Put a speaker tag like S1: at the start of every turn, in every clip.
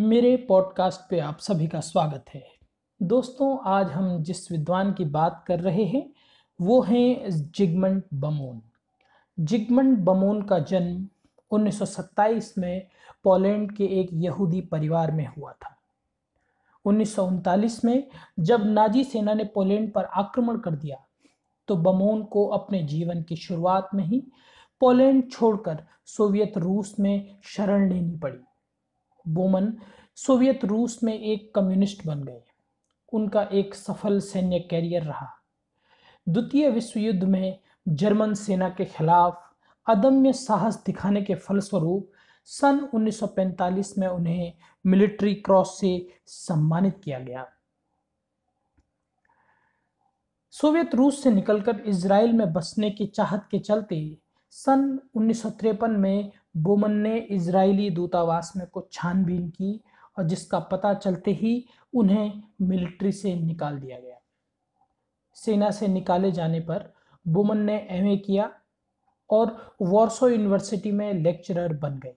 S1: मेरे पॉडकास्ट पे आप सभी का स्वागत है। दोस्तों, आज हम जिस विद्वान की बात कर रहे हैं, वो हैं जिगमंड बमोन। जिगमंड बमोन का जन्म 1927 में पोलैंड के एक यहूदी परिवार में हुआ था। उन्नीस सौ उनतालीस में जब नाजी सेना ने पोलैंड पर आक्रमण कर दिया तो बमोन को अपने जीवन की शुरुआत में ही पोलैंड छोड़कर सोवियत रूस में शरण लेनी पड़ी। बोमन सोवियत रूस में एक कम्युनिस्ट बन गए। उनका एक सफल सैन्य कैरियर रहा। द्वितीय विश्व युद्ध में जर्मन सेना के खिलाफ अदम्य साहस दिखाने के फलस्वरूप सन 1945 में उन्हें मिलिट्री क्रॉस से सम्मानित किया गया। सोवियत रूस से निकलकर इसराइल में बसने की चाहत के चलते सन उन्नीस सौ तिरपन में बोमन ने इजरायली दूतावास में कुछ छानबीन की और जिसका पता चलते ही उन्हें मिलिट्री से निकाल दिया गया। सेना से निकाले जाने पर बोमन ने एमए किया और वॉर्सो यूनिवर्सिटी में लेक्चरर बन गए।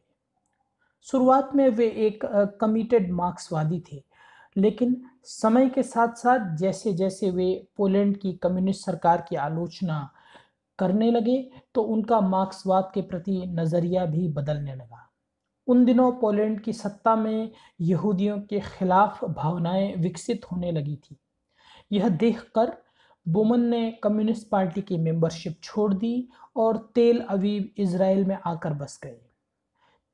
S1: शुरुआत में वे एक कमिटेड मार्क्सवादी थे, लेकिन समय के साथ साथ जैसे जैसे वे पोलैंड की कम्युनिस्ट सरकार की आलोचना करने लगे तो उनका मार्क्सवाद के प्रति नज़रिया भी बदलने लगा। उन दिनों पोलैंड की सत्ता में यहूदियों के खिलाफ भावनाएँ विकसित होने लगी थी। यह देखकर बोमन ने कम्युनिस्ट पार्टी की मेंबरशिप छोड़ दी और तेल अवीब इसराइल में आकर बस गए।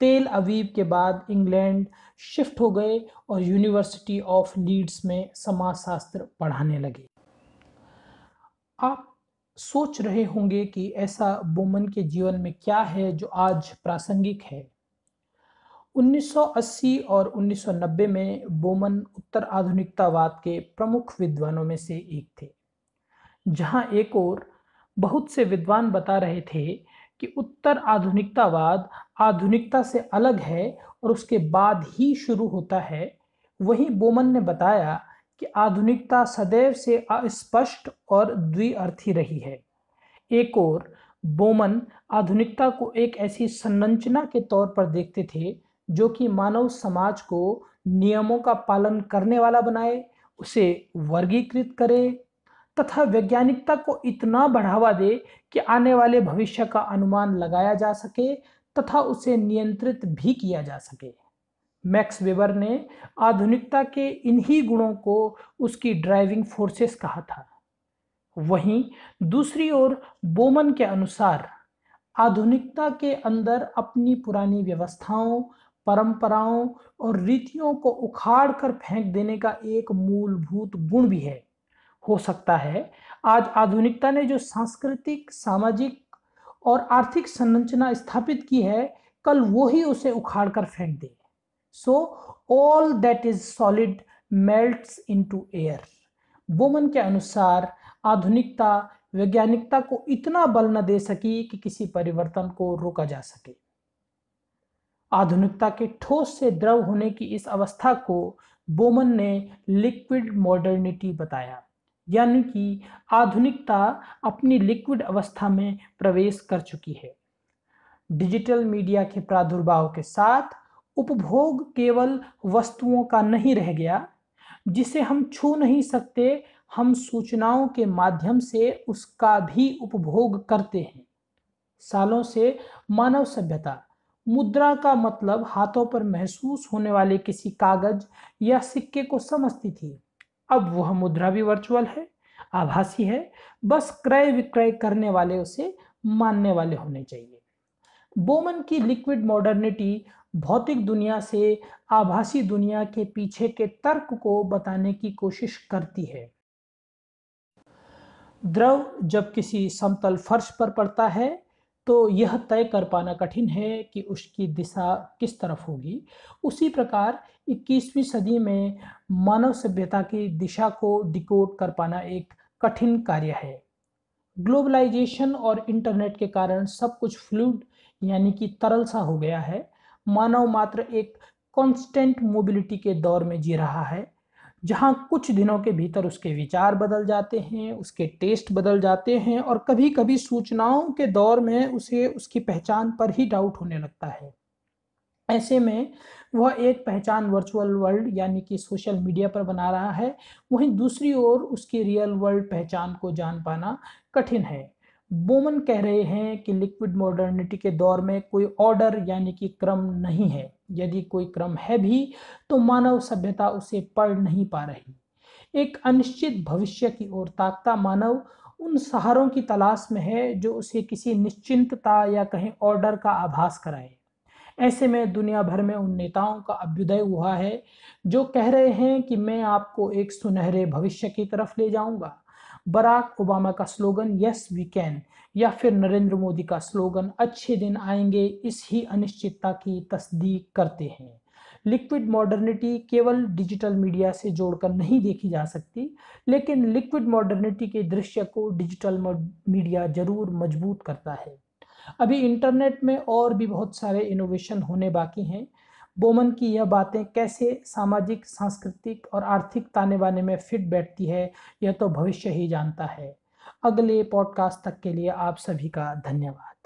S1: तेल अवीब के बाद इंग्लैंड शिफ्ट हो गए और यूनिवर्सिटी ऑफ़ लीड्स में समाजशास्त्र पढ़ाने लगे। आप सोच रहे होंगे कि ऐसा बोमन के जीवन में क्या है जो आज प्रासंगिक है। 1980 और 1990 में बोमन उत्तर आधुनिकतावाद के प्रमुख विद्वानों में से एक थे, जहाँ एक और बहुत से विद्वान बता रहे थे कि उत्तर आधुनिकतावाद आधुनिकता से अलग है और उसके बाद ही शुरू होता है। वहीं बोमन ने बताया कि आधुनिकता सदैव से अस्पष्ट और द्विअर्थी रही है। एक और बोमन आधुनिकता को एक ऐसी संरचना के तौर पर देखते थे, जो कि मानव समाज को नियमों का पालन करने वाला बनाए, उसे वर्गीकृत करे, तथा वैज्ञानिकता को इतना बढ़ावा दे कि आने वाले भविष्य का अनुमान लगाया जा सके, तथा उसे नियंत्रित भी किया जा सके। मैक्स वेबर ने आधुनिकता के इन्हीं गुणों को उसकी ड्राइविंग फोर्सेस कहा था। वहीं दूसरी ओर बोमन के अनुसार आधुनिकता के अंदर अपनी पुरानी व्यवस्थाओं, परंपराओं और रीतियों को उखाड़ कर फेंक देने का एक मूलभूत गुण भी है। हो सकता है आज आधुनिकता ने जो सांस्कृतिक, सामाजिक और आर्थिक संरचना स्थापित की है, कल वो ही उसे उखाड़ कर फेंक दे। So all that is solid melts into air Berman के अनुसार, आधुनिकता, वैज्ञानिकता को इतना बल न दे सकी कि किसी परिवर्तन को रोका जा सके। आधुनिकता के ठोस से द्रव होने की इस अवस्था को बोमन ने लिक्विड मॉडर्निटी बताया। यानी कि आधुनिकता अपनी लिक्विड अवस्था में प्रवेश कर चुकी है। डिजिटल मीडिया के प्रादुर्भाव के साथ उपभोग केवल वस्तुओं का नहीं रह गया, जिसे हम छू नहीं सकते, हम सूचनाओं के माध्यम से उसका भी उपभोग करते हैं। सालों से मानव सभ्यता, मुद्रा का मतलब हाथों पर महसूस होने वाले किसी कागज़ या सिक्के को समझती थी। अब वह मुद्रा भी वर्चुअल है, आभासी है, बस क्रय विक्रय करने वाले उसे मानने वाले होने चाहिए। बोमन की लिक्विड मॉडर्निटी भौतिक दुनिया से आभासी दुनिया के पीछे के तर्क को बताने की कोशिश करती है। द्रव जब किसी समतल फर्श पर पड़ता है तो यह तय कर पाना कठिन है कि उसकी दिशा किस तरफ़ होगी। उसी प्रकार 21वीं सदी में मानव सभ्यता की दिशा को डिकोड कर पाना एक कठिन कार्य है। ग्लोबलाइजेशन और इंटरनेट के कारण सब कुछ फ्लूड यानी कि तरल सा हो गया है। मानव मात्र एक कांस्टेंट मोबिलिटी के दौर में जी रहा है, जहाँ कुछ दिनों के भीतर उसके विचार बदल जाते हैं, उसके टेस्ट बदल जाते हैं और कभी कभी सूचनाओं के दौर में उसे उसकी पहचान पर ही डाउट होने लगता है। ऐसे में वह एक पहचान वर्चुअल वर्ल्ड यानी कि सोशल मीडिया पर बना रहा है, वहीं दूसरी ओर उसकी रियल वर्ल्ड पहचान को जान पाना कठिन है। बोमन कह रहे हैं कि लिक्विड मॉडर्निटी के दौर में कोई ऑर्डर यानी कि क्रम नहीं है। यदि कोई क्रम है भी तो मानव सभ्यता उसे पढ़ नहीं पा रही। एक अनिश्चित भविष्य की ओर ताकता मानव उन सहारों की तलाश में है जो उसे किसी निश्चिंतता या कहीं ऑर्डर का आभास कराए। ऐसे में दुनिया भर में उन नेताओं का अभ्युदय हुआ है जो कह रहे हैं कि मैं आपको एक सुनहरे भविष्य की तरफ़ ले जाऊँगा। बराक ओबामा का स्लोगन यस वी कैन या फिर नरेंद्र मोदी का स्लोगन, अच्छे दिन आएँगे, इस ही अनिश्चितता की तस्दीक करते हैं। लिक्विड मॉडर्निटी केवल डिजिटल मीडिया से जोड़कर नहीं देखी जा सकती, लेकिन लिक्विड मॉडर्निटी के दृश्य को डिजिटल मीडिया ज़रूर मज़बूत करता है। अभी इंटरनेट में और भी बहुत सारे इनोवेशन होने बाकी हैं। बोमन की यह बातें कैसे सामाजिक, सांस्कृतिक और आर्थिक ताने बाने में फिट बैठती है, यह तो भविष्य ही जानता है। अगले पॉडकास्ट तक के लिए आप सभी का धन्यवाद।